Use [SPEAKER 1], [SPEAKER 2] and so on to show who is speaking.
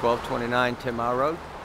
[SPEAKER 1] 1229 Ten Road.